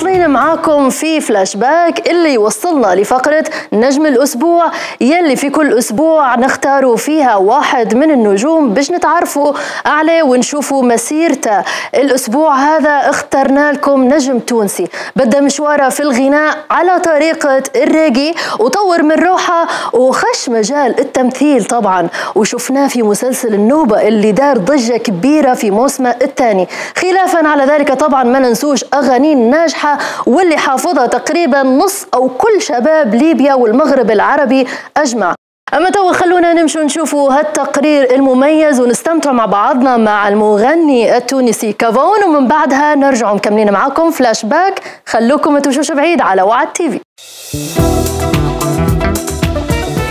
مواصلين معاكم في فلاش باك اللي وصلنا لفقرة نجم الأسبوع. يلي في كل أسبوع نختاروا فيها واحد من النجوم باش نتعرفوا عليه ونشوفوا مسيرته. الأسبوع هذا اخترنا لكم نجم تونسي. بدأ مشواره في الغناء على طريقة الريغي وطور من روحه وخش مجال التمثيل طبعا. وشفناه في مسلسل النوبة اللي دار ضجة كبيرة في موسمه الثاني. خلافا على ذلك طبعا ما ننسوش أغاني ناجحة واللي حافظها تقريبا نص أو كل شباب ليبيا والمغرب العربي أجمع. أما توا خلونا نمشوا نشوفوا هالتقرير المميز ونستمتع مع بعضنا مع المغني التونسي كافون. ومن بعدها نرجع مكملين معاكم فلاش باك. خلوكم ما بعيد على وعد TV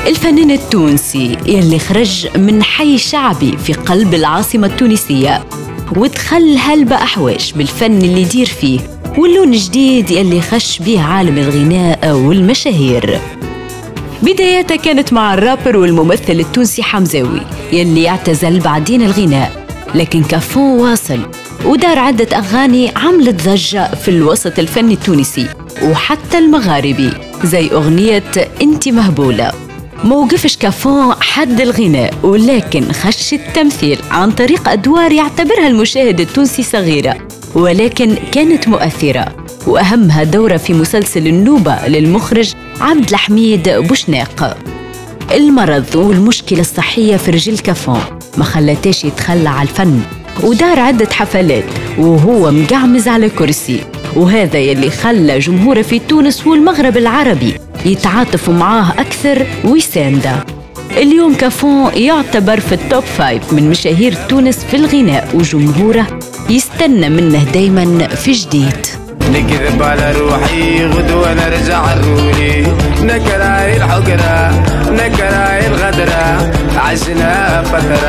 الفنان التونسي يلي خرج من حي شعبي في قلب العاصمة التونسية ودخل هلبة أحواش بالفن اللي يدير فيه. واللون الجديد يلي خش بيه عالم الغناء والمشاهير. بداياتها كانت مع الرابر والممثل التونسي حمزاوي يلي اعتزل بعدين الغناء لكن كافون واصل ودار عدة أغاني عملت ضجة في الوسط الفني التونسي وحتى المغاربي زي أغنية أنت مهبولة. موقفش كافون حد الغناء ولكن خش التمثيل عن طريق أدوار يعتبرها المشاهد التونسي صغيرة. ولكن كانت مؤثرة وأهمها دوره في مسلسل النوبة للمخرج عبد الحميد بوشناق. المرض والمشكلة الصحية في رجل كافون ما خلتاش يتخلى على الفن. ودار عدة حفلات وهو مقعمز على كرسي. وهذا يلي خلى جمهوره في تونس والمغرب العربي يتعاطفوا معاه أكثر ويسانده. اليوم كافون يعتبر في ال top five من مشاهير تونس في الغناء وجمهوره يستنى منه دايما في جديد. نكذب على روحي غدوة نرجع لروحي نكراي الحقرة نكراي الغدرة. عشنا فترة